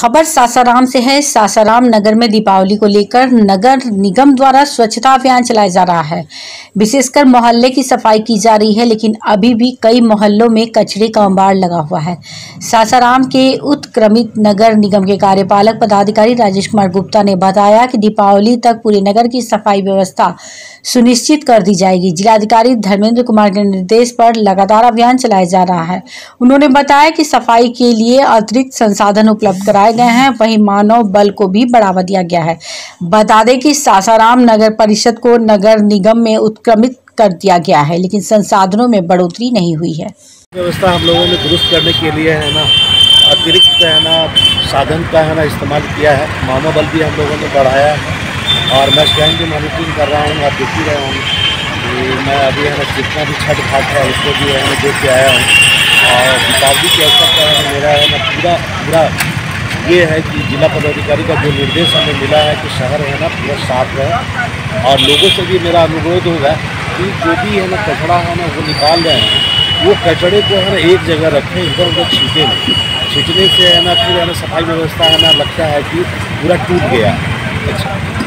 खबर सासाराम से है। सासाराम नगर में दीपावली को लेकर नगर निगम द्वारा स्वच्छता अभियान चलाया जा रहा है। विशेषकर मोहल्ले की सफ़ाई की जा रही है, लेकिन अभी भी कई मोहल्लों में कचरे का अंबार लगा हुआ है। सासाराम के उत्क्रमित नगर निगम के कार्यपालक पदाधिकारी राजेश कुमार गुप्ता ने बताया कि दीपावली तक पूरे नगर की सफ़ाई व्यवस्था सुनिश्चित कर दी जाएगी। जिलाधिकारी धर्मेंद्र कुमार के निर्देश पर लगातार अभियान चलाया जा रहा है। उन्होंने बताया कि सफ़ाई के लिए अतिरिक्त संसाधन उपलब्ध कराए गए हैं। वहीं मानव बल को भी बढ़ावा दिया गया है। बता दें कि सासाराम नगर परिषद को नगर निगम में उत्क्रमित कर दिया गया है, लेकिन संसाधनों में बढ़ोतरी नहीं हुई है। व्यवस्था हम लोगों ने दुरुस्त करने के लिए है ना, अतिरिक्त है ना, साधन का है ना इस्तेमाल किया है। मानव बल भी हम लोगों ने बढ़ाया है। और मैं स्वयं भी मॉनिटरिंग कर रहा हूँ, आप देख ही रहे होंगे। कि मैं अभी है ना जितना भी छठ घाट है, उसको भी है ना देख के आया हूँ। और दीपावली के अवसर पर मेरा है ना पूरा पूरा ये है कि जिला पदाधिकारी का जो निर्देश हमें मिला है कि शहर है ना, पूरा साफ़ रहे। और लोगों से भी मेरा अनुरोध होगा कि जो भी है ना, कचरा है ना, वो निकाल रहे हैं। वो कचड़े को है ना एक जगह रखें, इधर उधर छीटे नहीं। छीटने से है ना, फिर है ना, सफ़ाई व्यवस्था है ना, लगता है कि पूरा टूट गया। अच्छा।